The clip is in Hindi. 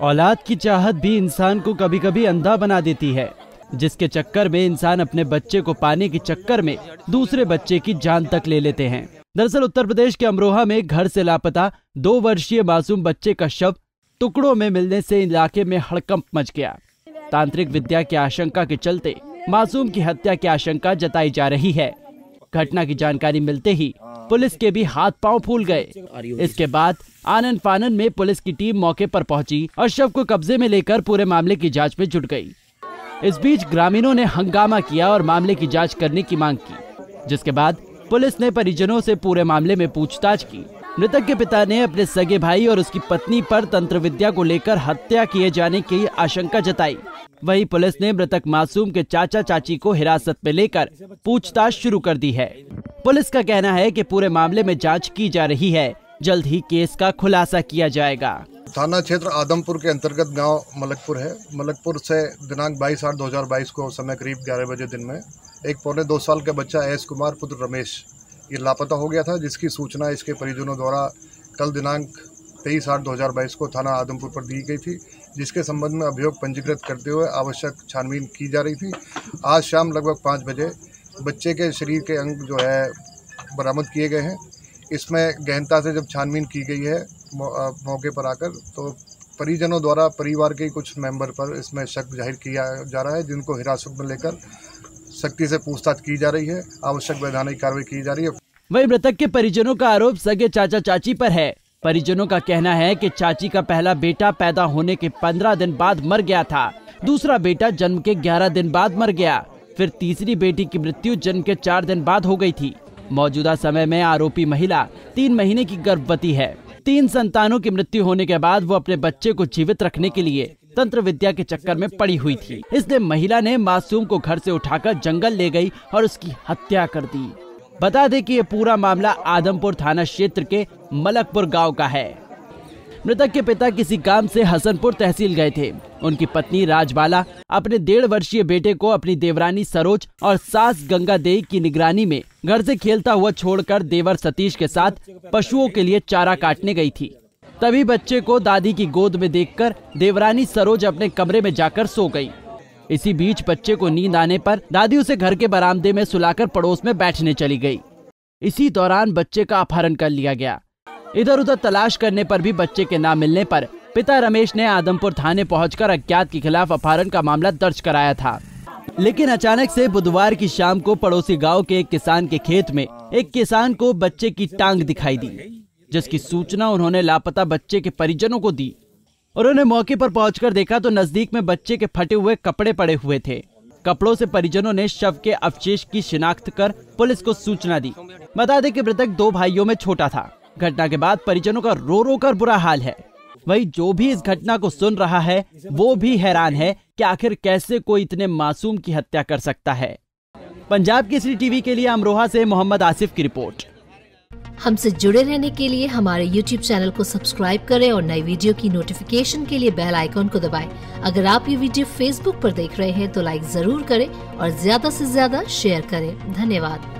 औलाद की चाहत भी इंसान को कभी कभी अंधा बना देती है, जिसके चक्कर में इंसान अपने बच्चे को पाने के चक्कर में दूसरे बच्चे की जान तक ले लेते हैं। दरअसल उत्तर प्रदेश के अमरोहा में घर से लापता दो वर्षीय मासूम बच्चे का शव टुकड़ों में मिलने से इलाके में हड़कंप मच गया। तांत्रिक विद्या की आशंका के चलते मासूम की हत्या की आशंका जताई जा रही है। घटना की जानकारी मिलते ही पुलिस के भी हाथ पाँव फूल गए। इसके बाद आनंद फानन में पुलिस की टीम मौके पर पहुँची और शव को कब्जे में लेकर पूरे मामले की जाँच में जुट गई। इस बीच ग्रामीणों ने हंगामा किया और मामले की जाँच करने की मांग की, जिसके बाद पुलिस ने परिजनों से पूरे मामले में पूछताछ की। मृतक के पिता ने अपने सगे भाई और उसकी पत्नी पर तंत्र विद्या को लेकर हत्या किए जाने की आशंका जताई। वहीं पुलिस ने मृतक मासूम के चाचा चाची को हिरासत में लेकर पूछताछ शुरू कर दी है। पुलिस का कहना है कि पूरे मामले में जाँच की जा रही है। जल्द ही केस का खुलासा किया जाएगा। थाना क्षेत्र आदमपुर के अंतर्गत गाँव मलकपुर है। मलकपुर से दिनांक 22 आठ 2022 को समय करीब 11 बजे दिन में एक पौने दो साल का बच्चा एस कुमार पुत्र रमेश, ये लापता हो गया था, जिसकी सूचना इसके परिजनों द्वारा कल दिनांक तेईस आठ दो हज़ार बाईस को थाना आदमपुर पर दी गई थी, जिसके संबंध में अभियोग पंजीकृत करते हुए आवश्यक छानबीन की जा रही थी। आज शाम लगभग पाँच बजे बच्चे के शरीर के अंग जो है बरामद किए गए हैं। इसमें गहनता से जब छानबीन की गई है मौके पर आकर तो परिजनों द्वारा, परिवार के कुछ मेंबर पर इसमें शक ज़ाहिर किया जा रहा है, जिनको हिरासत में लेकर सख्ती से पूछताछ की जा रही है। आवश्यक वैधानिक कार्रवाई की जा रही है। वही मृतक के परिजनों का आरोप, सगे चाचा चाची पर है। परिजनों का कहना है कि चाची का पहला बेटा पैदा होने के पंद्रह दिन बाद मर गया था। दूसरा बेटा जन्म के ग्यारह दिन बाद मर गया। फिर तीसरी बेटी की मृत्यु जन्म के चार दिन बाद हो गई थी। मौजूदा समय में आरोपी महिला तीन महीने की गर्भवती है। तीन संतानों की मृत्यु होने के बाद वो अपने बच्चे को जीवित रखने के लिए तंत्र विद्या के चक्कर में पड़ी हुई थी। इसलिए महिला ने मासूम को घर से उठाकर जंगल ले गई और उसकी हत्या कर दी। बता दें कि ये पूरा मामला आदमपुर थाना क्षेत्र के मलकपुर गाँव का है। मृतक के पिता किसी काम से हसनपुर तहसील गए थे। उनकी पत्नी राजबाला अपने डेढ़ वर्षीय बेटे को अपनी देवरानी सरोज और सास गंगा देवी की निगरानी में घर से खेलता हुआ छोड़कर देवर सतीश के साथ पशुओं के लिए चारा काटने गई थी। तभी बच्चे को दादी की गोद में देखकर देवरानी सरोज अपने कमरे में जाकर सो गई। इसी बीच बच्चे को नींद आने पर दादी उसे घर के बरामदे में सुलाकर पड़ोस में बैठने चली गई। इसी दौरान बच्चे का अपहरण कर लिया गया। इधर उधर तलाश करने पर भी बच्चे के न मिलने पर पिता रमेश ने आदमपुर थाने पहुंचकर अज्ञात के खिलाफ अपहरण का मामला दर्ज कराया था। लेकिन अचानक से बुधवार की शाम को पड़ोसी गाँव के एक किसान के खेत में एक किसान को बच्चे की टांग दिखाई दी, जिसकी सूचना उन्होंने लापता बच्चे के परिजनों को दी। उन्होंने मौके पर पहुंचकर देखा तो नज़दीक में बच्चे के फटे हुए कपड़े पड़े हुए थे। कपड़ों से परिजनों ने शव के अवशेष की शिनाख्त कर पुलिस को सूचना दी। बता दें कि मृतक दो भाइयों में छोटा था। घटना के बाद परिजनों का रो रो कर बुरा हाल है। वही जो भी इस घटना को सुन रहा है, वो भी हैरान है कि आखिर कैसे कोई इतने मासूम की हत्या कर सकता है। पंजाब केसरी टीवी के लिए अमरोहा से मोहम्मद आसिफ की रिपोर्ट। हमसे जुड़े रहने के लिए हमारे YouTube चैनल को सब्सक्राइब करें और नई वीडियो की नोटिफिकेशन के लिए बेल आइकॉन को दबाएँ। अगर आप ये वीडियो Facebook पर देख रहे हैं तो लाइक ज़रूर करें और ज़्यादा से ज़्यादा शेयर करें। धन्यवाद।